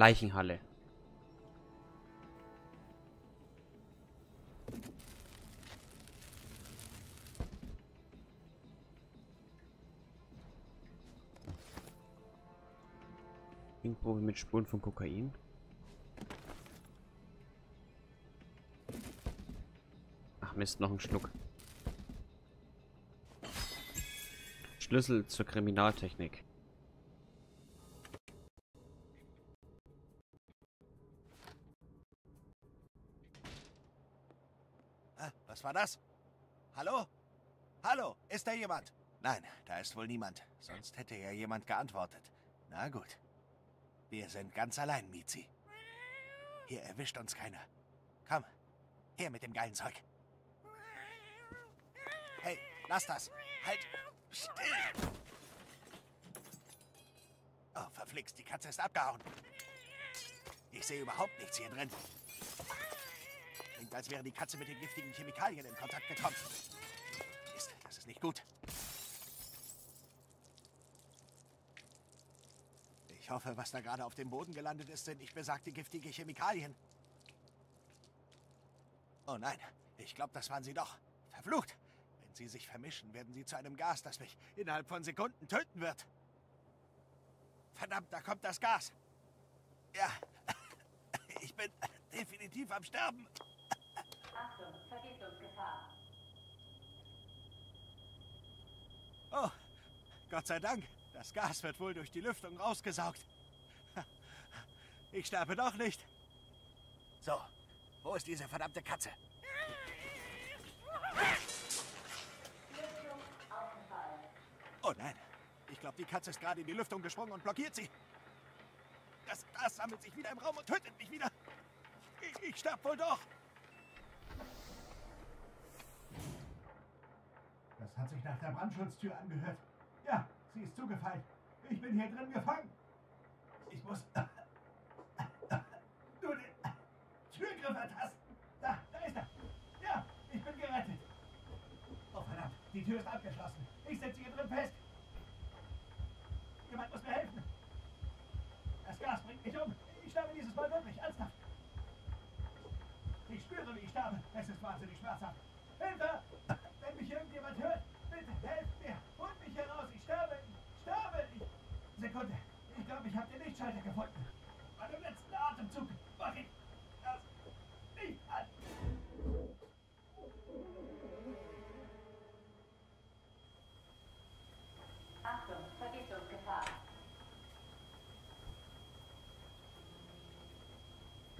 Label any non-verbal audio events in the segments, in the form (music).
Leichenhalle. Ringprobe mit Spuren von Kokain. Ach Mist, noch ein Schluck. Schlüssel zur Kriminaltechnik. Was? Hallo? Hallo, ist da jemand? Nein, da ist wohl niemand. Sonst hätte ja jemand geantwortet. Na gut. Wir sind ganz allein, Mizi. Hier erwischt uns keiner. Komm, her mit dem geilen Zeug. Hey, lass das. Halt, still. Oh, verflixt, die Katze ist abgehauen. Ich sehe überhaupt nichts hier drin. Klingt, als wäre die Katze mit den giftigen Chemikalien in Kontakt gekommen. Mist, das ist nicht gut. Ich hoffe, was da gerade auf dem Boden gelandet ist, sind nicht besagte giftige Chemikalien. Oh nein, ich glaube, das waren sie doch. Verflucht! Wenn sie sich vermischen, werden sie zu einem Gas, das mich innerhalb von Sekunden töten wird. Verdammt, da kommt das Gas. Ja, (laughs) ich bin definitiv am Sterben. Achtung, Vergiftungsgefahr. Oh, Gott sei Dank. Das Gas wird wohl durch die Lüftung rausgesaugt. (laughs) Ich sterbe doch nicht. So, wo ist diese verdammte Katze? Oh nein, ich glaube, die Katze ist gerade in die Lüftung gesprungen und blockiert sie. Das Gas sammelt sich wieder im Raum und tötet mich wieder. Ich, ich sterb wohl doch. Hat sich nach der Brandschutztür angehört. Ja, sie ist zugefallen. Ich bin hier drin gefangen. Ich muss (laughs) nur den Türgriff ertasten. Da, da ist er. Ja, ich bin gerettet. Oh verdammt, die Tür ist abgeschlossen. Ich sitze hier drin fest. Jemand muss mir helfen. Das Gas bringt mich um. Ich sterbe dieses Mal wirklich ernsthaft. Ich spüre, wie ich sterbe. Es ist wahnsinnig schmerzhaft. Hilfe! Wenn mich irgendjemand hört, helft mir. Holt mich hier raus. Ich sterbe. Ich sterbe. Ich... Sekunde. Ich glaube, ich habe den Lichtschalter gefunden. Bei dem letzten Atemzug mach ich das Licht an. Achtung, Vergiftungsgefahr.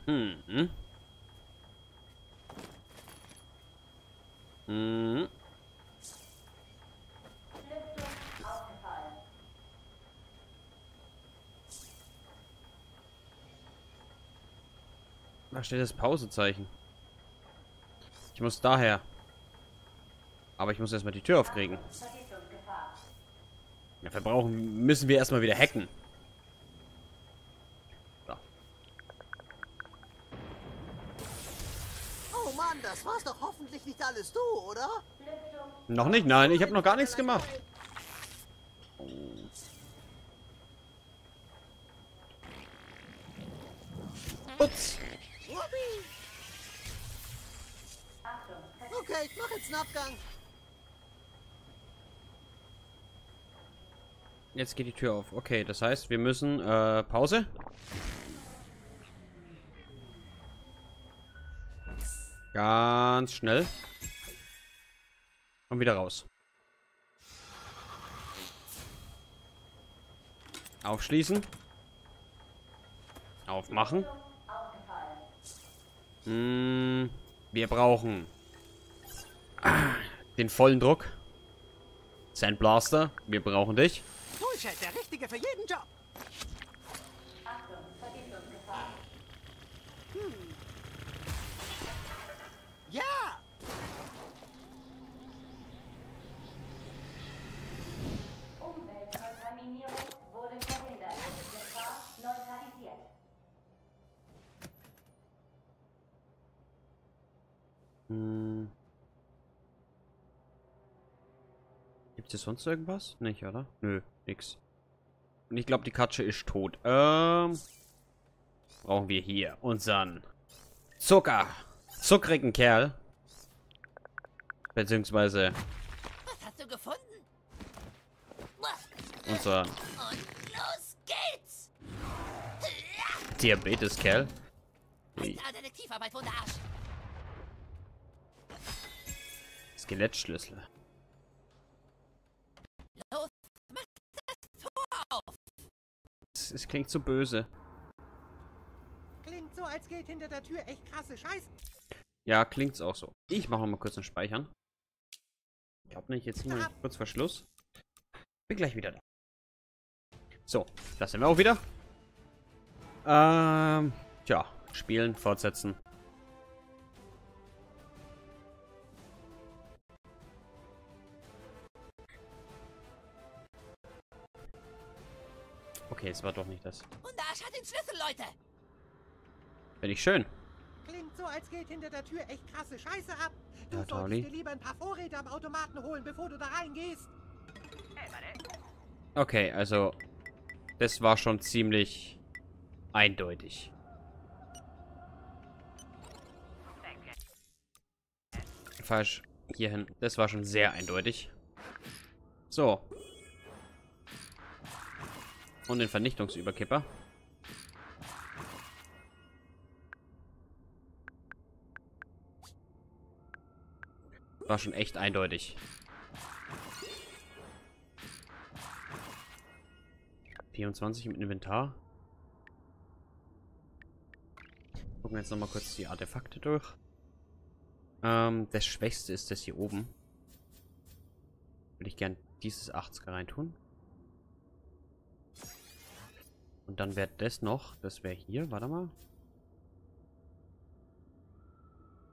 Mhm. Mhm. Lüftung ausgefallen. Da steht das Pausezeichen. Ich muss daher. Aber ich muss erstmal die Tür aufkriegen. Vergiftungsgefahr. Dafür brauchen, müssen wir erstmal wieder hacken. So. Oh Mann, das war's doch hoffentlich nicht alles du, oder? Noch nicht? Nein, ich habe noch gar nichts gemacht. Ups. Okay, ich mach jetzt einen Abgang. Jetzt geht die Tür auf. Okay, das heißt, wir müssen äh, Pause. Ganz schnell. Und wieder raus. Aufschließen. Aufmachen. Hm, wir brauchen ah, den vollen Druck. Sandblaster, wir brauchen dich. Bullshit, der Richtige für jeden Job. Vergiftungsgefahr. Ja! Umweltkontaminierung wurde verhindert. Gefahr neutralisiert. Hm. Gibt es sonst irgendwas? Nicht, oder? Nö, nix. Und ich glaube, die Katze ist tot. Ähm. brauchen wir hier unseren Zucker. Zuckrigen Kerl. Beziehungsweise Was hast du gefunden? unser Und los geht's! Diabetes-Kerl. Ui, Ah, Detektivarbeit, Wunderarsch. Skelettschlüssel. Es, es klingt so böse. Klingt so, als geht hinter der Tür echt krasse Scheiße. Ja, klingt's auch so. Ich mache mal kurz einen Speichern. Ich glaube nicht, jetzt mal kurz vor Schluss. Bin gleich wieder da. So, da sind wir auch wieder. Ähm, tja, spielen, fortsetzen. Okay, es war doch nicht das. Wunderarsch hat den Schlüssel, Leute! Bin ich schön. Klingt so, als geht hinter der Tür echt krasse Scheiße ab. Du Ja, solltest dir lieber ein paar Vorräte am Automaten holen, bevor du da reingehst. Okay, also das war schon ziemlich eindeutig. Falsch. Hierhin. Das war schon sehr eindeutig. So. Und den Vernichtungsüberkipper. War schon echt eindeutig. 24 im Inventar. Gucken wir jetzt nochmal kurz die Artefakte durch. Ähm, das Schwächste ist das hier oben. Würde ich gern dieses 80er reintun. Und dann wäre das noch. Das wäre hier. Warte mal.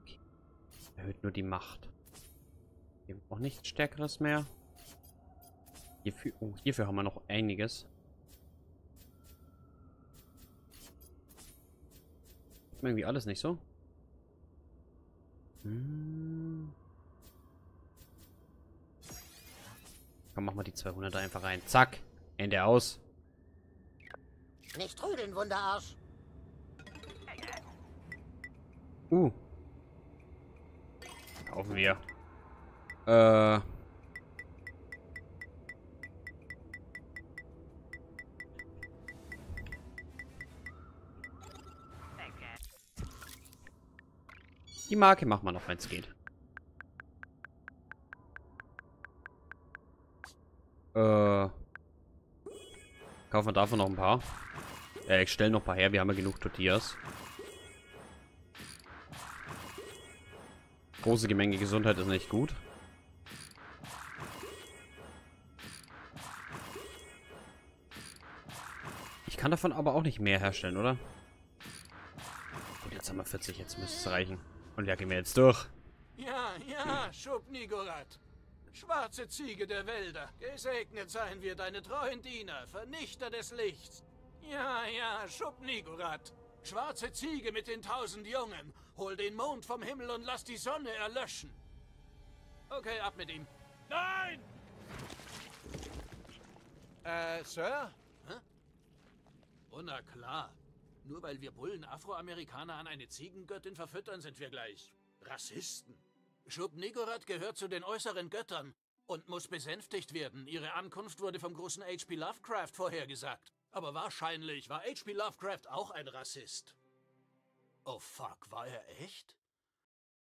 Okay. Erhöht nur die Macht. Hier auch nichts Stärkeres mehr. Hierfür, oh, hierfür haben wir noch einiges. Irgendwie alles nicht so. Hm. Komm, mach mal die 200 da einfach rein. Zack. Ende aus. Nicht trödeln, Wunderarsch. Uh. Kaufen wir. Äh. Die Marke machen wir noch, wenn es geht. Äh. Kaufen wir davon noch ein paar. Äh, ich stelle noch ein paar her, wir haben ja genug Tortillas. Große Gemenge Gesundheit ist nicht gut. Ich kann davon aber auch nicht mehr herstellen, oder? Gut, jetzt haben wir 40, jetzt müsste es reichen. Und ja, gehen wir jetzt durch. Ja, ja, Schubnigorat. Schwarze Ziege der Wälder, gesegnet seien wir deine treuen Diener, Vernichter des Lichts. Ja, ja, Schubnigorat. Schwarze Ziege mit den tausend Jungen, hol den Mond vom Himmel und lass die Sonne erlöschen. Okay, ab mit ihm. Nein! Äh, Sir? Hä? Oh, na klar. Nur weil wir Bullen Afroamerikaner an eine Ziegengöttin verfüttern, sind wir gleich Rassisten. Schub-Nigorat gehört zu den äußeren Göttern und muss besänftigt werden. Ihre Ankunft wurde vom großen H.P. Lovecraft vorhergesagt. Aber wahrscheinlich war H.P. Lovecraft auch ein Rassist. Oh fuck, war er echt?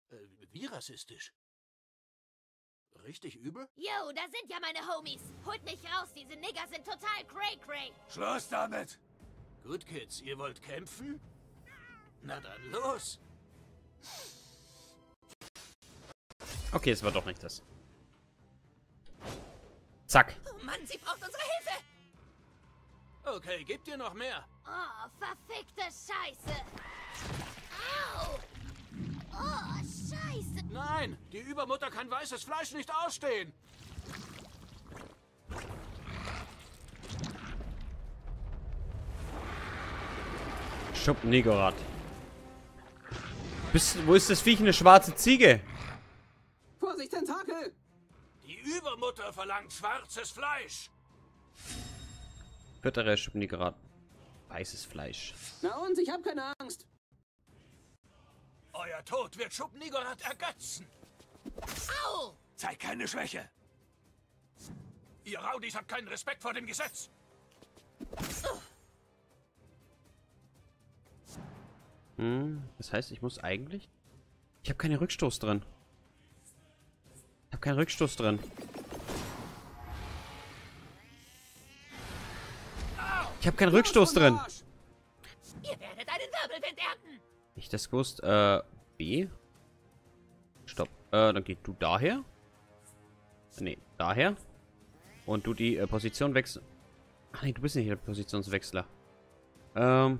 Äh, wie rassistisch? Richtig übel? Yo, da sind ja meine Homies. Holt mich raus, diese Nigger sind total cray-cray. Schluss damit! Gut, Kids, ihr wollt kämpfen? Na dann los! Okay, es war doch nicht das. Zack. Oh Mann, sie braucht unsere Hilfe. Okay, gebt ihr noch mehr? Oh, verfickte Scheiße. Au. Oh, Scheiße. Nein, die Übermutter kann weißes Fleisch nicht ausstehen. Schuppen Nigorat. Bist, wo ist das Viech? Eine schwarze Ziege? Die Übermutter verlangt schwarzes Fleisch. Füttere Schuppen Nigorat. Weißes Fleisch. Na und, ich hab keine Angst. Euer Tod wird Schub Nigorat ergötzen. Au! Zeig keine Schwäche. Ihr Raudis habt keinen Respekt vor dem Gesetz. Hm, das heißt, ich muss eigentlich... Ich habe keinen Rückstoß drin. Ich habe keinen Rückstoß drin. Ich habe keinen Rückstoß drin. Ihr werdet einen Wirbelwind ernten! Nicht das gewusst. Äh, B. Stopp. Äh, dann geh du daher. Nee, daher. Und du die äh, Position wechseln. Ach nee, du bist nicht der Positionswechsler. Ähm,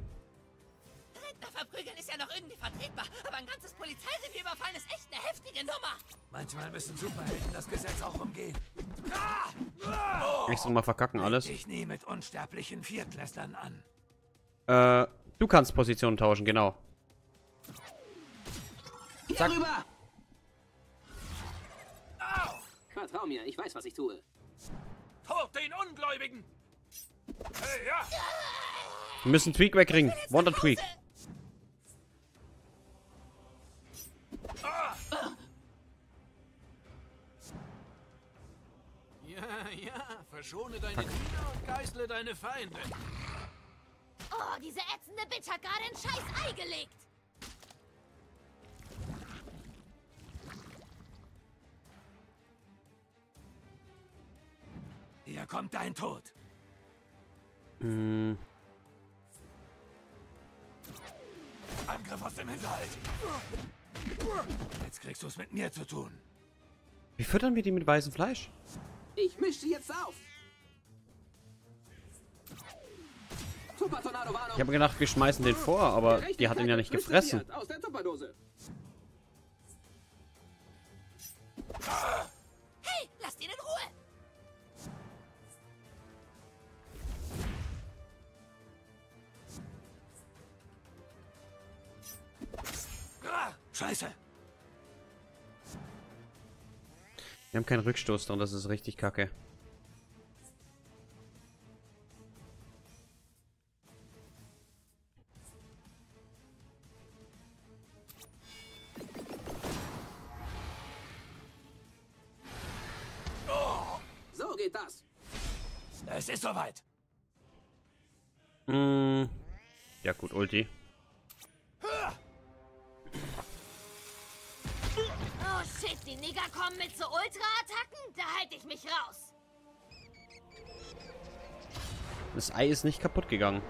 Rentner verprügeln ist ja noch irgendwie vertretbar, aber ein ganzes Polizeirevier überfallen ist echt eine heftige Nummer. Manchmal müssen Superhelden das Gesetz auch umgehen. extra mal verkacken alles. Ich nie mit unsterblichen Viertklässlern an. Äh, du kannst Positionen tauschen, genau. Hier Zack. rüber! Vertrau mir, ich weiß, was ich tue. Tod den Ungläubigen! Hey, ja! Wir müssen Tweak wegkriegen. Wonder Tweak. Verschone deine Diener und geißle deine Feinde. Oh, diese ätzende Bitch hat gerade ein scheiß Ei gelegt. Hier kommt dein Tod. Hm, Angriff aus dem Hinterhalt. Jetzt kriegst du es mit mir zu tun. wie füttern wir die mit weißem Fleisch? Ich misch sie jetzt auf. Ich habe gedacht, wir schmeißen den vor, aber die hat ihn ja nicht gefressen. Hey, lasst ihn in Ruhe. Scheiße. Wir haben keinen Rückstoß drin, das ist richtig kacke. Soweit. Hm, ja gut, Ulti. Oh shit, die Nigger kommen mit so Ultra-Attacken? Da halte ich mich raus. Das Ei ist nicht kaputt gegangen.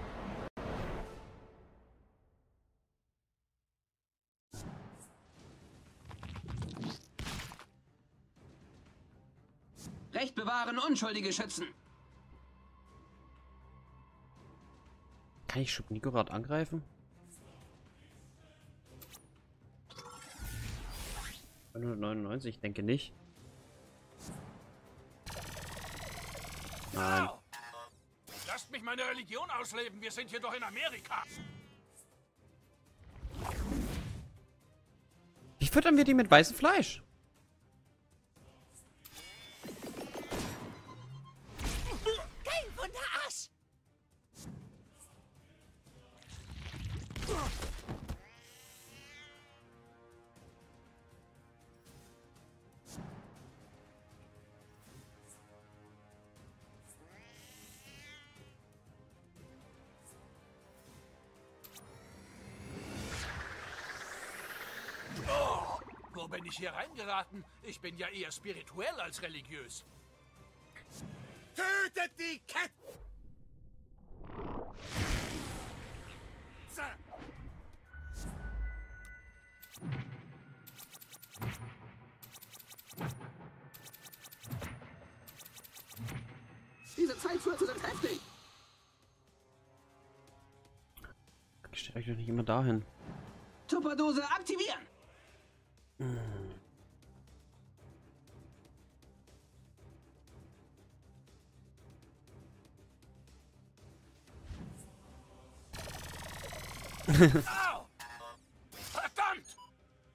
Recht bewahren, Unschuldige schützen. Kann ich Schub Nikorat angreifen? ...199? Ich denke nicht. Nein. Lasst mich meine Religion ausleben, wir sind hier doch in Amerika. Wie füttern wir die mit weißem Fleisch? Ich hier reingeraten? Ich bin ja eher spirituell als religiös. Tötet die Ketten! Diese Zeitschürze sind heftig. Euch doch nicht immer dahin. Tupperdose aktivieren. Verdammt!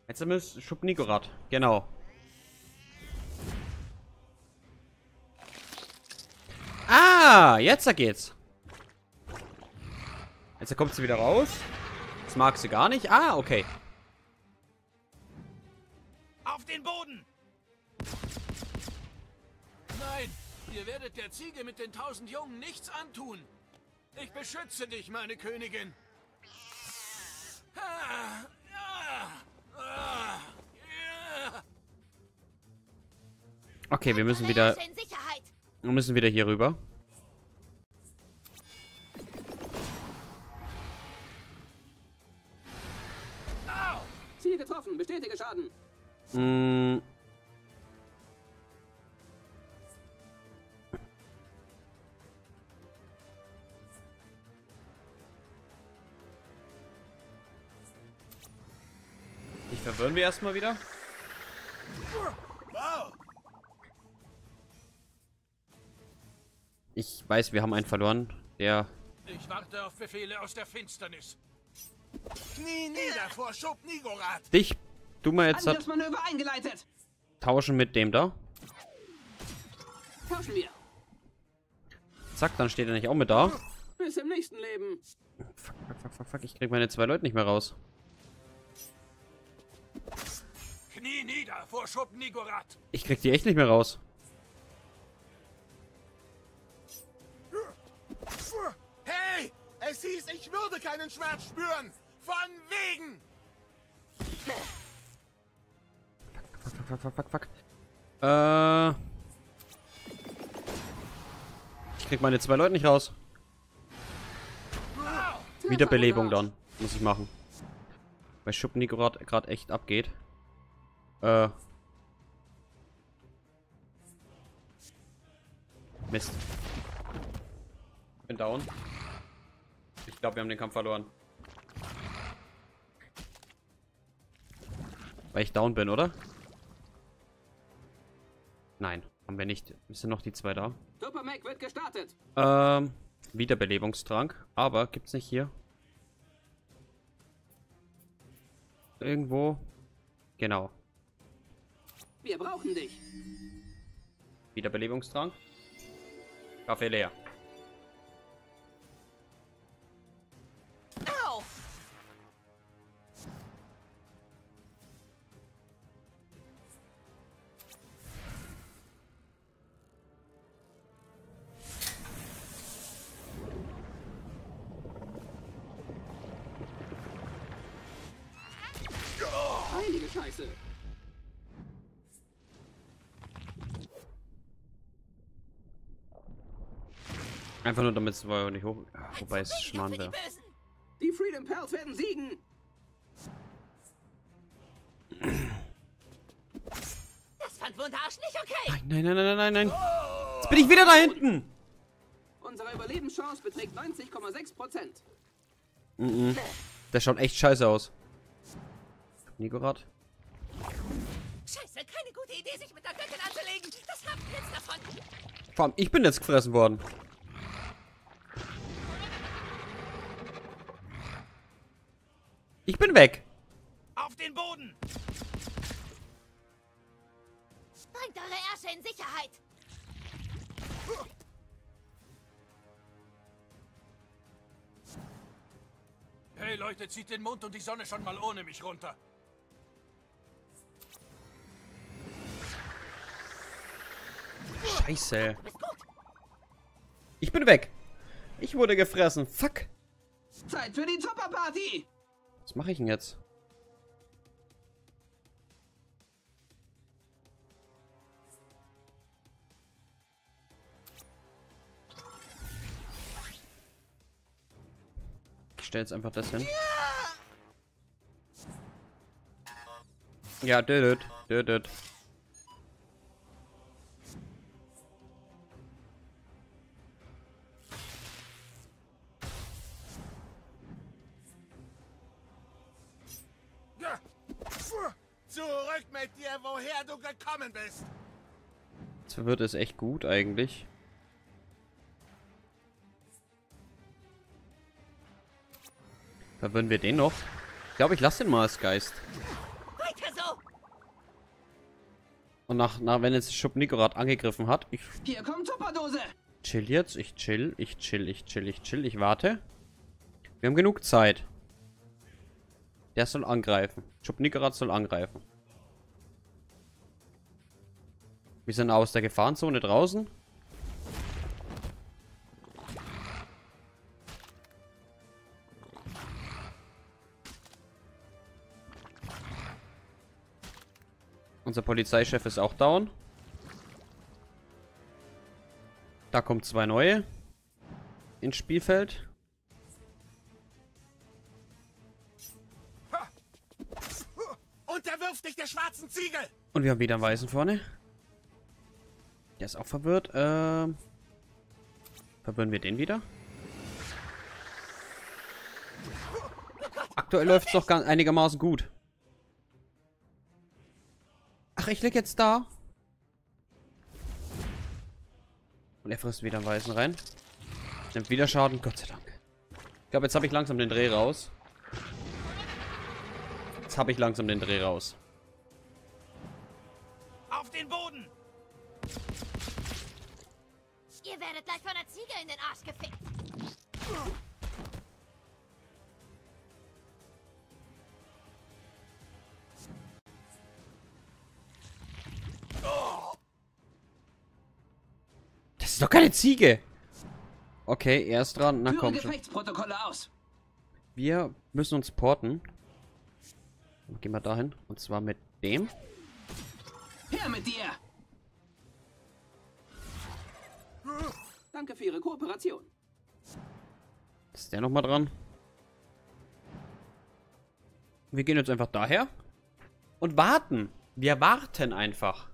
Jetzt müsst Schub Nikorat. Genau. Ah, jetzt geht's. Jetzt kommt sie wieder raus. Das mag sie gar nicht. Ah, okay. Auf den Boden! Nein, ihr werdet der Ziege mit den tausend Jungen nichts antun. Ich beschütze dich, meine Königin. Okay, wir müssen wieder, Ärsche in Sicherheit. wir müssen wieder hier rüber. Ziel getroffen. Bestätige Schaden. Mm. Ich verwirren wir erstmal wieder. Weiß, wir haben einen verloren. Der. Ich warte auf Befehle aus der Finsternis. Knie nieder vor Schub Nigorat! Dich. Du mal jetzt hat eingeleitet. tauschen mit dem da. Tauschen wir. Zack, dann steht er nicht auch mit da. Bis im nächsten Leben. Fuck, fuck, fuck, fuck, fuck. Ich krieg meine zwei Leute nicht mehr raus. Knie nieder vor Schub Nigorat. Ich krieg die echt nicht mehr raus. Hey! Es hieß, ich würde keinen Schmerz spüren! Von wegen! Fuck, fuck, fuck, fuck, fuck. Äh. Ich krieg meine zwei Leute nicht raus. Wiederbelebung dann. Muss ich machen. Weil Schuppen gerade echt abgeht. Äh. Mist. Bin down. Ich glaube, wir haben den Kampf verloren. Weil ich down bin, oder? Nein, haben wir nicht. Sind noch die zwei da? Super Mac wird gestartet. Ähm, Wiederbelebungstrank. Aber gibt's nicht hier? Irgendwo. Genau. Wir brauchen dich. Wiederbelebungstrank. Kaffee leer. Einfach nur damit es nicht hoch. Wobei es Schmarrn wäre. Die Freedom Pals werden siegen. Das fand Wunderarsch nicht okay. Nein, nein, nein, nein, nein, nein. Jetzt bin ich wieder da hinten. Unsere Überlebenschance beträgt 90,6 Prozent. Der schaut echt scheiße aus. Nigorat. Scheiße, keine gute Idee, sich mit der Göttin anzulegen. Das haben wir jetzt davon. Vor allem, ich bin jetzt gefressen worden. Ich bin weg. Auf den Boden! Bringt eure Ärsche in Sicherheit. Hey Leute, zieht den Mond und die Sonne schon mal ohne mich runter. Scheiße. Ich bin weg. Ich wurde gefressen. Fuck. Zeit für die Tupper-Party. Was mache ich denn jetzt? Ich stelle jetzt einfach das hin. Ja, dödöd, dödöd. Ja. Jetzt wird es echt gut eigentlich. Verwirren wir den noch? Ich glaube, ich lasse den mal als Geist. Und nach, nach wenn jetzt Schub Nigorat angegriffen hat, ich Hier kommt Tupperdose. chill jetzt. Ich chill, ich chill, ich chill, ich chill, ich warte. Wir haben genug Zeit. Der soll angreifen. Schubnickerat soll angreifen. Wir sind aus der Gefahrenzone draußen. Unser Polizeichef ist auch down. Da kommen zwei neue ins Spielfeld. Unterwirf dich der schwarzen Ziegel! Und wir haben wieder einen Weißen vorne. Der ist auch verwirrt. Ähm, verwirren wir den wieder? Aktuell läuft es doch einigermaßen gut. Ach, ich leg jetzt da. Und er frisst wieder einen Weißen rein. Nimmt wieder Schaden, Gott sei Dank. Ich glaube, jetzt habe ich langsam den Dreh raus. Jetzt habe ich langsam den Dreh raus. Auf den Boden! Ihr werdet gleich von der Ziege in den Arsch gefickt. Das ist doch keine Ziege. Okay, er ist dran. Na komm schon. Gefechtsprotokolle aus. Wir müssen uns porten. Gehen wir dahin. Und zwar mit dem. Her mit dir! Danke für Ihre Kooperation. Ist der nochmal dran? Wir gehen jetzt einfach daher. Und warten. Wir warten einfach.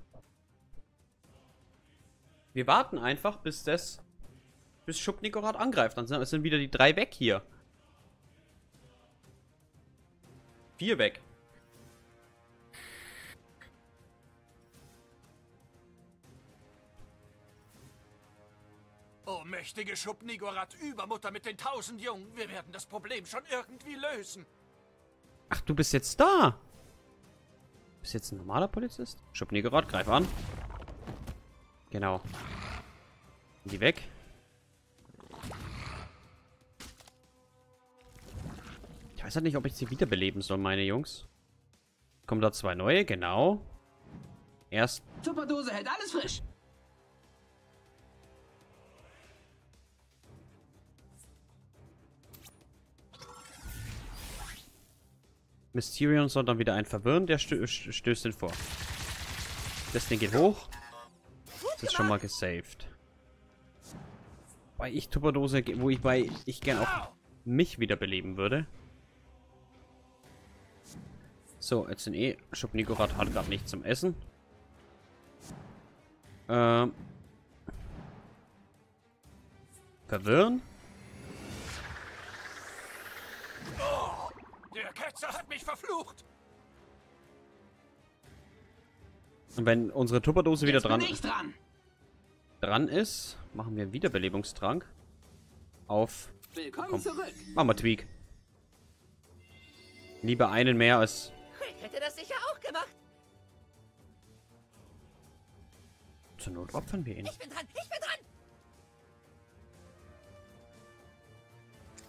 Wir warten einfach, bis das... Bis Schubnikorat angreift. Dann sind, sind wieder die drei weg hier. Vier weg. Mächtige Schubnigorat, Übermutter mit den tausend Jungen. Wir werden das Problem schon irgendwie lösen. Ach, du bist jetzt da. Bist jetzt ein normaler Polizist? Schubnikorat, greif an. Genau. Die weg. Ich weiß halt nicht, ob ich sie wiederbeleben soll, meine Jungs. Kommen da zwei neue, genau. Erst Tupperdose hält alles frisch. Mysterion soll dann wieder einen verwirren, der stö st- stößt ihn vor. Das Ding geht hoch. Das ist schon mal gesaved. Weil ich Tupperdose, wo ich bei ich gern auch mich wiederbeleben würde. So, jetzt sind eh. Schubnikorat hat gerade nichts zum Essen. Ähm. Verwirren. Der Ketzer hat mich verflucht. Und wenn unsere Tupperdose wieder dran bin ich dran. dran ist, machen wir einen Wiederbelebungstrank. Auf. Willkommen Komm. zurück. Machen wir Tweak. Lieber einen mehr als. Ich hätte das sicher auch gemacht. Zur Not opfern wir ihn. Ich bin dran, ich bin dran.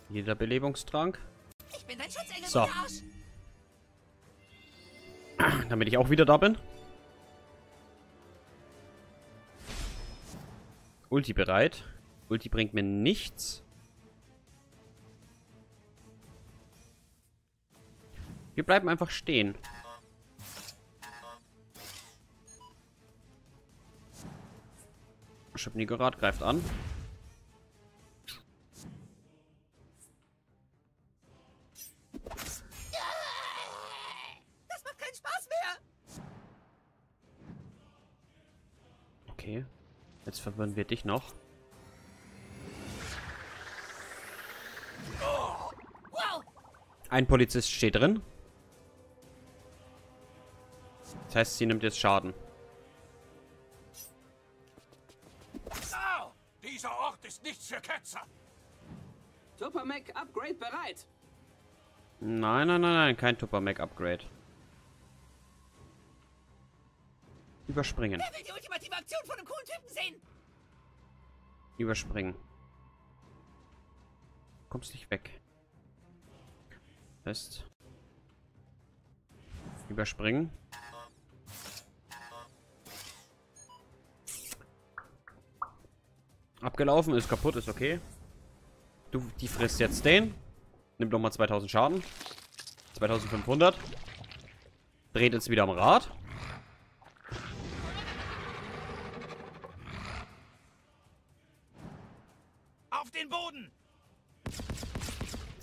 Wiederbelebungstrank. Ich bin dein Schutzengel, So. (clears throat) Damit ich auch wieder da bin. Ulti bereit. Ulti bringt mir nichts. Wir bleiben einfach stehen. Schubnigorat greift an. Verwirren wir dich noch. Ein Polizist steht drin. Das heißt, sie nimmt jetzt Schaden. Dieser Ort ist nichts für Ketzer. Tuppermac Upgrade bereit. Nein, nein, nein, nein, kein Tupper Mac Upgrade. Überspringen. Wer will die ultimative Aktion von einem? Überspringen. Kommst nicht weg. Fest. Überspringen. Abgelaufen, ist kaputt, ist okay. Du, die frisst jetzt den. Nimmt nochmal 2000 Schaden. 2500. Dreht jetzt wieder am Rad.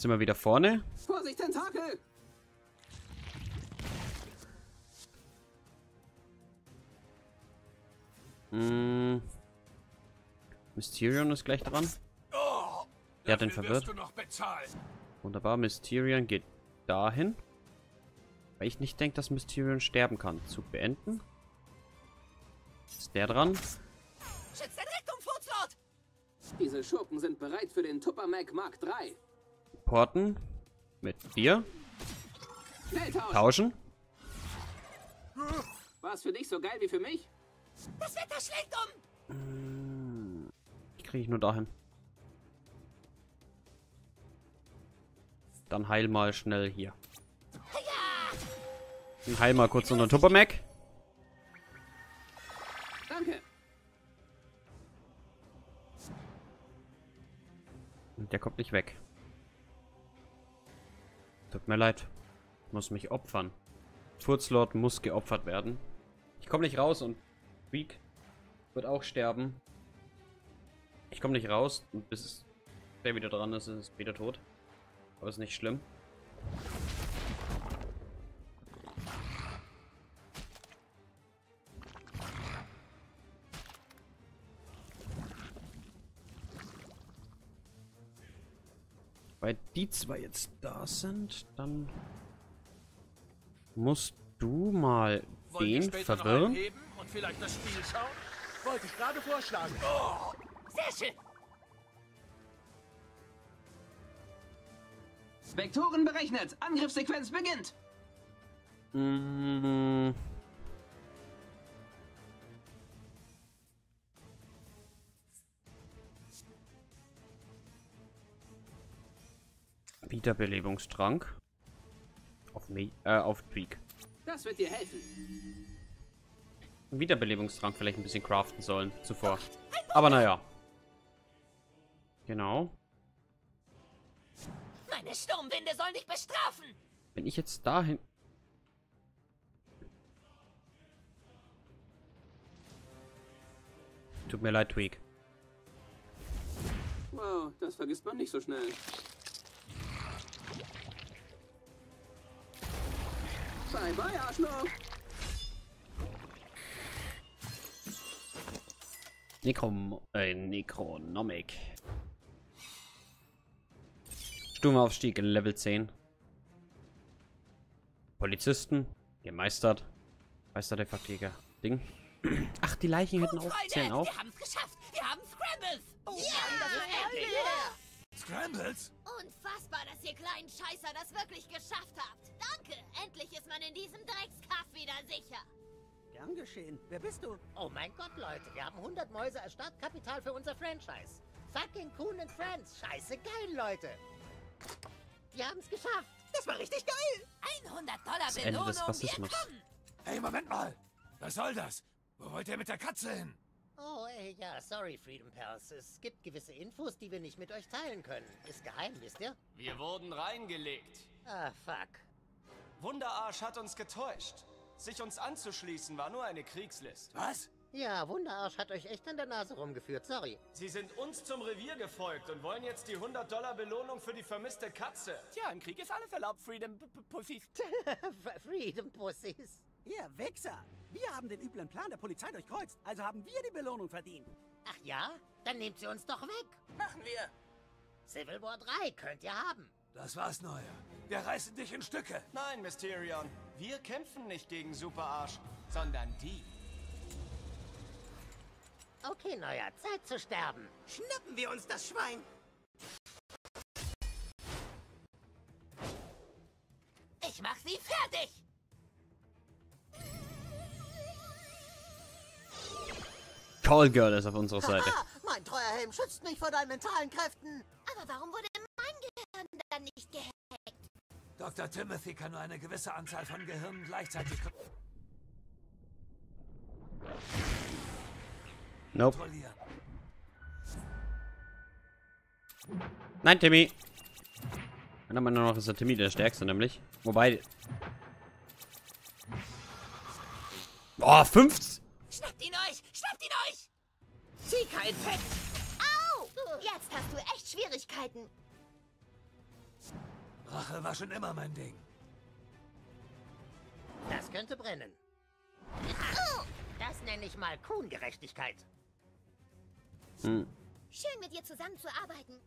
Sind wir wieder vorne. Vorsicht, Tentakel! Hm. Mysterion ist gleich dran. Oh, Der hat den verwirrt. Wunderbar, Mysterion geht dahin. Weil ich nicht denke, dass Mysterion sterben kann. Zug beenden. Ist der dran? Schützt den Rektum, Furzlord! Diese Schurken sind bereit für den Tuppermac Mark III. Porten. Mit dir. Tauschen. War's für dich so geil wie für mich? Das Wetter schlägt um! Die kriege ich nur dahin. Dann heil mal schnell hier. Und heil mal kurz unter Tuppermac. Danke. Und der kommt nicht weg. Tut mir leid. Muss mich opfern. Furzlord muss geopfert werden. Ich komme nicht raus und Weak wird auch sterben. Ich komme nicht raus und bis der wieder dran ist, ist es wieder tot. Aber ist nicht schlimm. Weil die zwei jetzt da sind, dann musst du mal Wollt den verwirren. und vielleicht das Spiel schauen? Wollte ich gerade vorschlagen. Sehr schön! Vektoren berechnet. Angriffssequenz beginnt. Mm. Wiederbelebungstrank. Auf Me äh, auf Tweak. Das wird dir helfen. Wiederbelebungstrank vielleicht ein bisschen craften sollen zuvor. Aber naja. Genau. Meine Sturmwinde sollen dich bestrafen! Wenn ich jetzt dahin... Tut mir leid, Tweak. Wow, das vergisst man nicht so schnell. Bye bye, Arschloch. Necrom äh, Necronomic. Sturmaufstieg in Level 10. Polizisten. Gemeistert. Meister der Faktiker. Ding. (clears throat) Ach, die Leichen hätten auch zählen auch. wir haben's geschafft! Wir haben Scrambles! Oh, Scrambles? Dass ihr kleinen Scheißer das wirklich geschafft habt. Danke. Endlich ist man in diesem Dreckskaff wieder sicher. Gern geschehen. Wer bist du? Oh mein Gott, Leute, wir haben 100 Mäuse als Startkapital für unser Franchise. Fucking Coon and Friends. Scheiße geil, Leute. Wir haben es geschafft. Das war richtig geil. 100 Dollar Das Ende Belohnung, des wir Rassismus. kommen! Hey, Moment mal. Was soll das? Wo wollt ihr mit der Katze hin? Oh, ey, ja, sorry, Freedom Pals. Es gibt gewisse Infos, die wir nicht mit euch teilen können. Ist geheim, wisst ihr? Wir wurden reingelegt. Ah, fuck. Wunderarsch hat uns getäuscht. Sich uns anzuschließen war nur eine Kriegslist. Was? Ja, Wunderarsch hat euch echt an der Nase rumgeführt, sorry. Sie sind uns zum Revier gefolgt und wollen jetzt die 100 Dollar Belohnung für die vermisste Katze. Tja, im Krieg ist alles erlaubt, Freedom Pussys. (laughs) Freedom Pussies. Ihr Wichser. Wir haben den üblen Plan der Polizei durchkreuzt. Also haben wir die Belohnung verdient. Ach ja? Dann nehmt sie uns doch weg. Machen wir! Civil War 3 könnt ihr haben. Das war's, Neuer. Wir reißen dich in Stücke. Nein, Mysterion. Wir kämpfen nicht gegen Superarsch, sondern die. Okay, Neuer, Zeit zu sterben. Schnappen wir uns das Schwein. Ich mach sie fertig! Call Girl ist auf unserer Seite. Ah, mein treuer Helm schützt mich vor deinen mentalen Kräften. Aber warum wurde mein Gehirn dann nicht gehackt? Dr. Timothy kann nur eine gewisse Anzahl von Gehirnen gleichzeitig Nope. kontrollieren. Nein, Timmy. Meiner Meinung nach ist der Timmy der Stärkste, nämlich. Wobei... Boah, 50... Schnappt ihn euch! Ihn euch! Zika-Infekt! Au! Jetzt hast du echt Schwierigkeiten. Rache war schon immer mein Ding. Das könnte brennen. Das nenne ich mal Kuhngerechtigkeit. Hm. Schön mit dir zusammenzuarbeiten.